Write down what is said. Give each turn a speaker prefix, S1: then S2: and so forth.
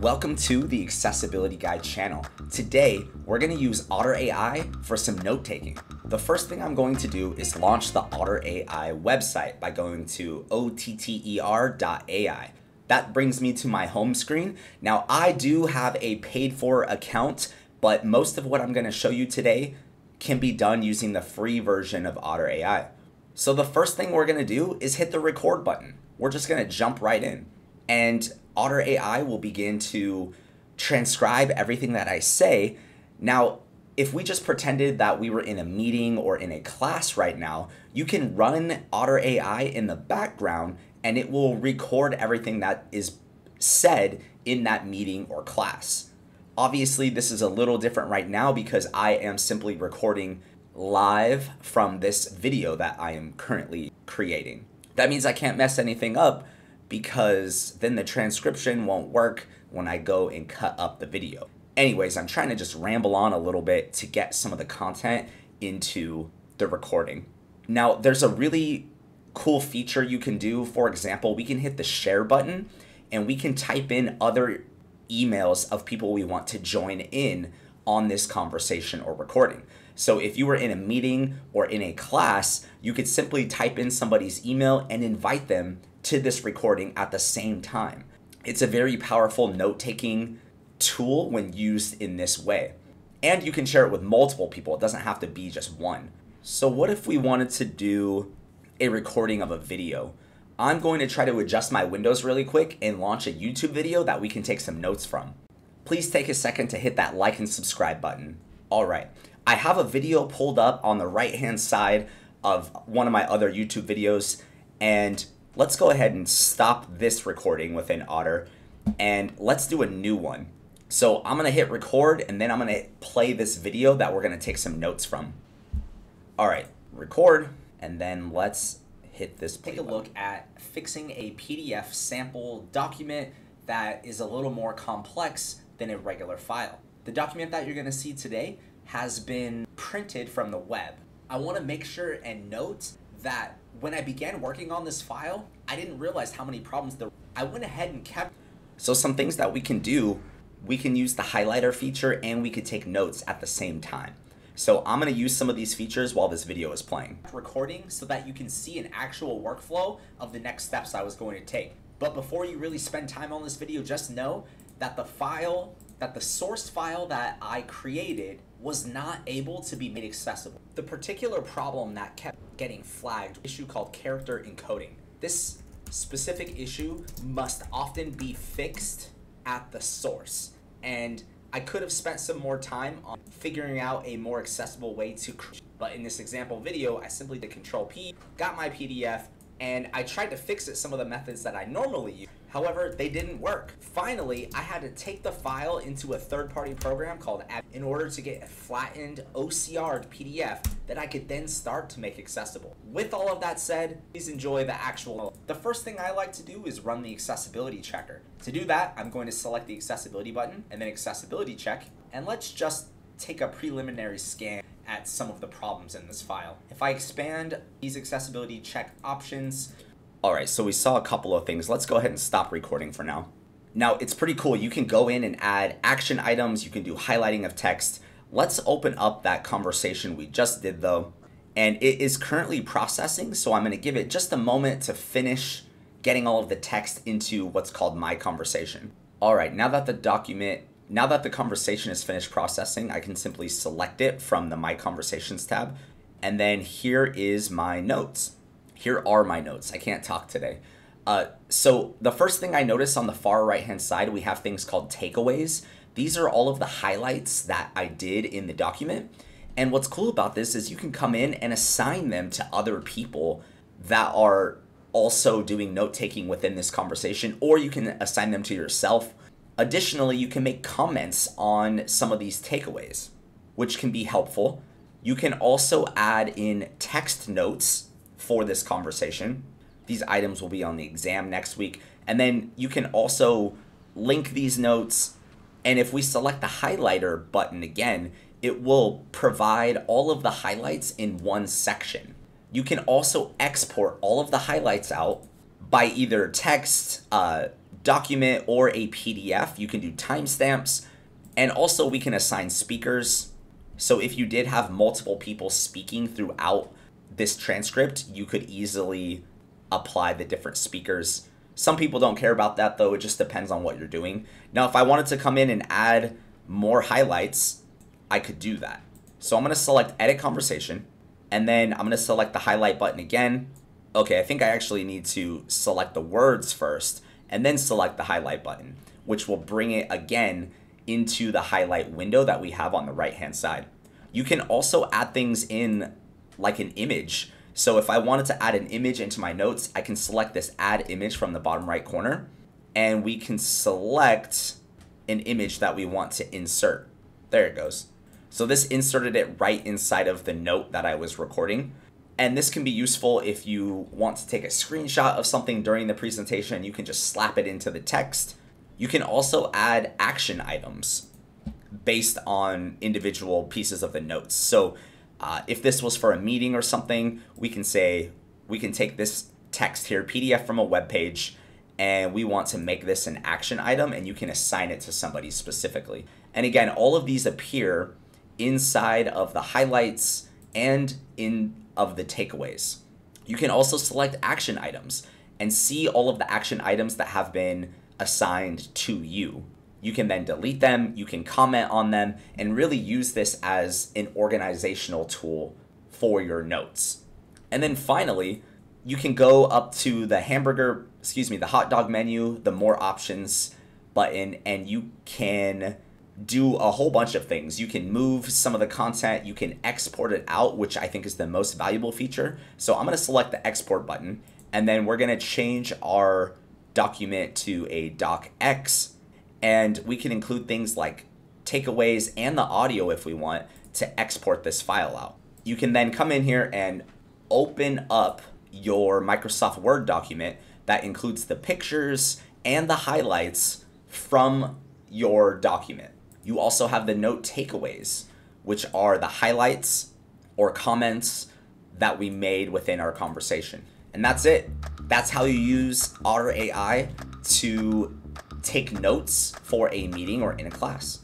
S1: Welcome to the Accessibility Guy channel. Today, we're going to use Otter AI for some note taking. The first thing I'm going to do is launch the Otter AI website by going to otter.ai. That brings me to my home screen. Now, I do have a paid for account, but most of what I'm going to show you today can be done using the free version of Otter AI. So the first thing we're going to do is hit the record button. We're just going to jump right in. And Otter AI will begin to transcribe everything that I say. Now, if we just pretended that we were in a meeting or in a class right now, you can run Otter AI in the background and it will record everything that is said in that meeting or class. Obviously, this is a little different right now because I am simply recording live from this video that I am currently creating. That means I can't mess anything up because then the transcription won't work when I go and cut up the video. Anyways, I'm trying to just ramble on a little bit to get some of the content into the recording. Now, there's a really cool feature you can do. For example, we can hit the share button and we can type in other emails of people we want to join in on this conversation or recording. So if you were in a meeting or in a class, you could simply type in somebody's email and invite them to this recording at the same time. It's a very powerful note taking tool when used in this way. And you can share it with multiple people, it doesn't have to be just one. So, what if we wanted to do a recording of a video? I'm going to try to adjust my windows really quick and launch a YouTube video that we can take some notes from. Please take a second to hit that like and subscribe button. All right, I have a video pulled up on the right hand side of one of my other YouTube videos, and let's go ahead and stop this recording within Otter and let's do a new one. So I'm gonna hit record and then I'm gonna play this video that we're gonna take some notes from. All right, record, and then let's hit this Take a look at fixing a PDF sample document that is a little more complex than a regular file. The document that you're gonna see today has been printed from the web. I wanna make sure and note that when I began working on this file, I didn't realize how many problems there I went ahead and kept. So some things that we can do, we can use the highlighter feature and we could take notes at the same time. So I'm gonna use some of these features while this video is playing. Recording so that you can see an actual workflow of the next steps I was going to take. But before you really spend time on this video, just know that the file, that the source file that I created was not able to be made accessible. The particular problem that kept getting flagged, issue called character encoding. This specific issue must often be fixed at the source. And I could have spent some more time on figuring out a more accessible way to but in this example video, I simply did control P, got my PDF, and I tried to fix it some of the methods that I normally use. However, they didn't work. Finally, I had to take the file into a third-party program called App in order to get a flattened OCR PDF that I could then start to make accessible. With all of that said, please enjoy the actual. The first thing I like to do is run the accessibility checker. To do that, I'm going to select the accessibility button and then accessibility check, and let's just take a preliminary scan at some of the problems in this file. If I expand these accessibility check options, all right, so we saw a couple of things. Let's go ahead and stop recording for now. Now, it's pretty cool. You can go in and add action items. You can do highlighting of text. Let's open up that conversation we just did though. And it is currently processing, so I'm gonna give it just a moment to finish getting all of the text into what's called my conversation. All right, now that the document, now that the conversation is finished processing, I can simply select it from the My Conversations tab. And then here is my notes here are my notes. I can't talk today. Uh, so the first thing I notice on the far right hand side, we have things called takeaways. These are all of the highlights that I did in the document. And what's cool about this is you can come in and assign them to other people that are also doing note taking within this conversation, or you can assign them to yourself. Additionally, you can make comments on some of these takeaways, which can be helpful. You can also add in text notes for this conversation. These items will be on the exam next week. And then you can also link these notes. And if we select the highlighter button again, it will provide all of the highlights in one section. You can also export all of the highlights out by either text, uh, document or a PDF. You can do timestamps. And also, we can assign speakers. So if you did have multiple people speaking throughout this transcript, you could easily apply the different speakers. Some people don't care about that though, it just depends on what you're doing. Now, if I wanted to come in and add more highlights, I could do that. So I'm gonna select edit conversation, and then I'm gonna select the highlight button again. Okay, I think I actually need to select the words first, and then select the highlight button, which will bring it again into the highlight window that we have on the right hand side. You can also add things in like an image. So if I wanted to add an image into my notes, I can select this add image from the bottom right corner and we can select an image that we want to insert. There it goes. So this inserted it right inside of the note that I was recording. And this can be useful if you want to take a screenshot of something during the presentation. You can just slap it into the text. You can also add action items based on individual pieces of the notes. So uh, if this was for a meeting or something, we can say, we can take this text here, PDF from a web page, and we want to make this an action item and you can assign it to somebody specifically. And again, all of these appear inside of the highlights and in of the takeaways. You can also select action items and see all of the action items that have been assigned to you. You can then delete them, you can comment on them, and really use this as an organizational tool for your notes. And then finally, you can go up to the hamburger, excuse me, the hot dog menu, the more options button, and you can do a whole bunch of things. You can move some of the content, you can export it out, which I think is the most valuable feature. So I'm going to select the export button, and then we're going to change our document to a docx, and we can include things like takeaways and the audio if we want to export this file out. You can then come in here and open up your Microsoft Word document that includes the pictures and the highlights from your document. You also have the note takeaways, which are the highlights or comments that we made within our conversation. And that's it. That's how you use Otter AI to take notes for a meeting or in a class.